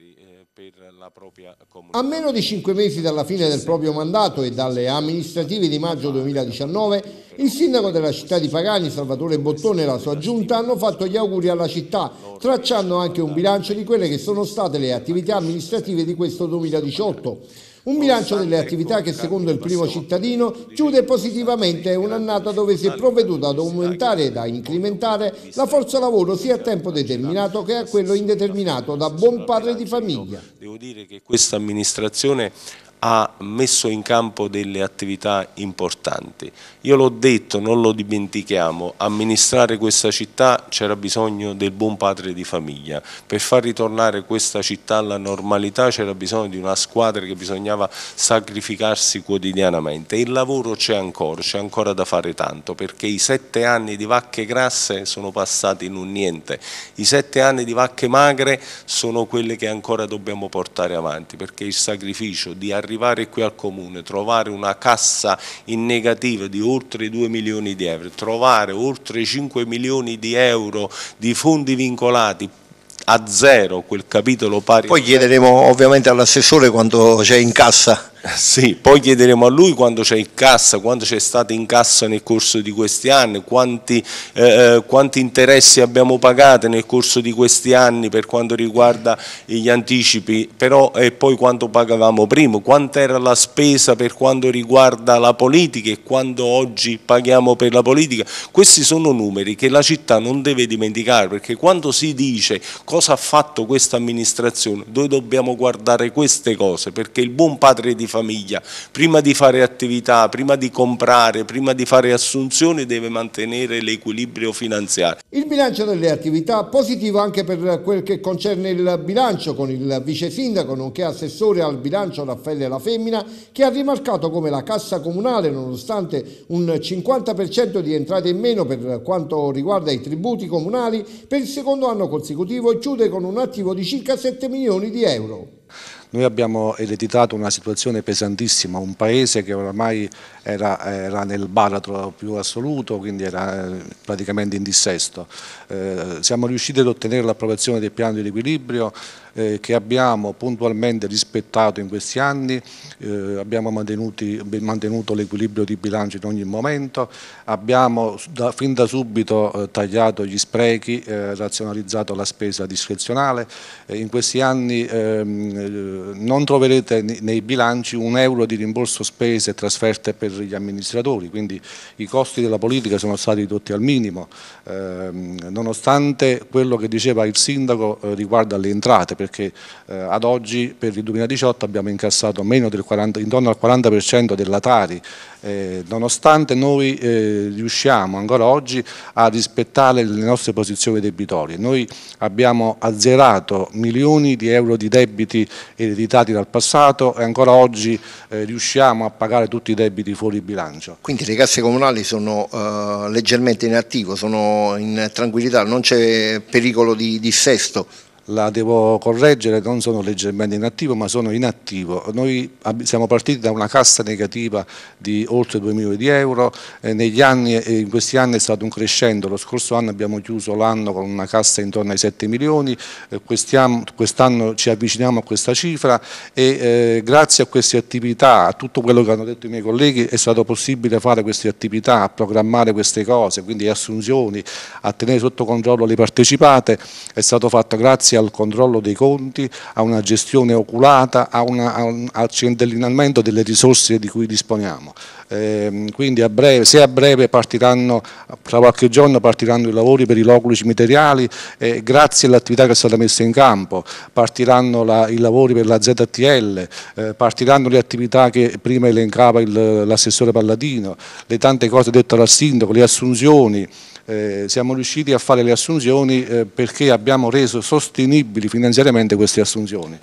eh, per la propria comunità. A meno di cinque mesi dalla fine del proprio mandato e dalle amministrative di maggio 2019, il sindaco della città di Pagani, Salvatore Bottone e la sua giunta hanno fatto gli auguri alla città, tracciando anche un bilancio di quelle che sono state le attività amministrative di questo 2018. Un bilancio delle attività che secondo il primo cittadino chiude positivamente un'annata dove si è provveduto ad aumentare ed a incrementare la forza lavoro sia a tempo determinato che a quello indeterminato da buon padre di famiglia. Devo dire che questa amministrazione ha messo in campo delle attività importanti. Io l'ho detto, non lo dimentichiamo, amministrare questa città c'era bisogno del buon padre di famiglia. Per far ritornare questa città alla normalità c'era bisogno di una squadra che bisognava sacrificarsi quotidianamente. Il lavoro c'è ancora, c'è ancora da fare tanto, perché i sette anni di vacche grasse sono passati in un niente. I sette anni di vacche magre sono quelle che ancora dobbiamo portare avanti, perché il sacrificio di arrivare arrivare qui al comune, trovare una cassa in negativa di oltre 2 milioni di euro, trovare oltre 5 milioni di euro di fondi vincolati a zero quel capitolo pari. Poi chiederemo ovviamente all'assessore quanto c'è in cassa. Sì, poi chiederemo a lui quando c'è in cassa, quanto c'è stato in cassa nel corso di questi anni, quanti, eh, eh, quanti, interessi abbiamo pagato nel corso di questi anni per quanto riguarda gli anticipi, però e poi quanto pagavamo prima, quanta era la spesa per quanto riguarda la politica e quanto oggi paghiamo per la politica. Questi sono numeri che la città non deve dimenticare perché quando si dice cosa ha fatto questa amministrazione, noi dobbiamo guardare queste cose perché il buon padre di famiglia, prima di fare attività, prima di comprare, prima di fare assunzioni deve mantenere l'equilibrio finanziario. Il bilancio delle attività positivo anche per quel che concerne il bilancio con il vice sindaco nonché assessore al bilancio Raffaele La Femmina che ha rimarcato come la cassa comunale nonostante un 50% di entrate in meno per quanto riguarda i tributi comunali per il secondo anno consecutivo chiude con un attivo di circa 7 milioni di euro. Noi abbiamo ereditato una situazione pesantissima, un paese che oramai era, era nel baratro più assoluto, quindi era eh, praticamente in dissesto. Eh, siamo riusciti ad ottenere l'approvazione del piano di riequilibrio eh, che abbiamo puntualmente rispettato in questi anni, eh, abbiamo mantenuto l'equilibrio di bilancio in ogni momento, abbiamo da, fin da subito eh, tagliato gli sprechi, eh, razionalizzato la spesa discrezionale, in questi anni ehm, non troverete nei bilanci un euro di rimborso spese e trasferte per gli amministratori, quindi i costi della politica sono stati ridotti al minimo, eh, nonostante quello che diceva il sindaco eh, riguardo alle entrate, perché eh, ad oggi per il 2018 abbiamo incassato 40, intorno al 40% della Tari, eh, nonostante noi eh, riusciamo ancora oggi a rispettare le nostre posizioni debitorie. Noi abbiamo azzerato milioni di euro di debiti ereditati dal passato e ancora oggi eh, riusciamo a pagare tutti i debiti fuori bilancio. Quindi le casse comunali sono eh, leggermente in attivo, sono in tranquillità, non c'è pericolo di dissesto? La devo correggere, non sono leggermente inattivo ma sono inattivo. Noi siamo partiti da una cassa negativa di oltre 2 milioni di euro, anni, in questi anni è stato un crescendo, lo scorso anno abbiamo chiuso l'anno con una cassa intorno ai 7 milioni, quest'anno ci avviciniamo a questa cifra e eh, grazie a queste attività, a tutto quello che hanno detto i miei colleghi è stato possibile fare queste attività, programmare queste cose, quindi assunzioni, a tenere sotto controllo le partecipate, è stato fatto grazie al controllo dei conti, a una gestione oculata, a, una, a un accendellinamento delle risorse di cui disponiamo. Eh, quindi a breve, se a breve partiranno, tra qualche giorno partiranno i lavori per i loculi cimiteriali, eh, grazie all'attività che è stata messa in campo, partiranno la, i lavori per la ZTL, eh, partiranno le attività che prima elencava l'assessore Palladino, le tante cose dette dal sindaco, le assunzioni, eh, siamo riusciti a fare le assunzioni eh, perché abbiamo reso sostenibili finanziariamente queste assunzioni.